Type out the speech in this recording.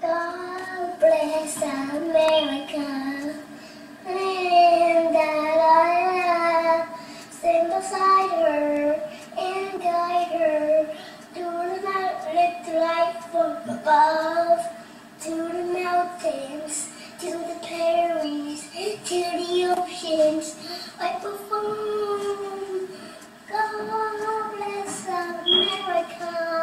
God bless America, And that I love. Her and guide her the light from above, to the mountains, to the prairies, to the oceans. I perform. God bless America.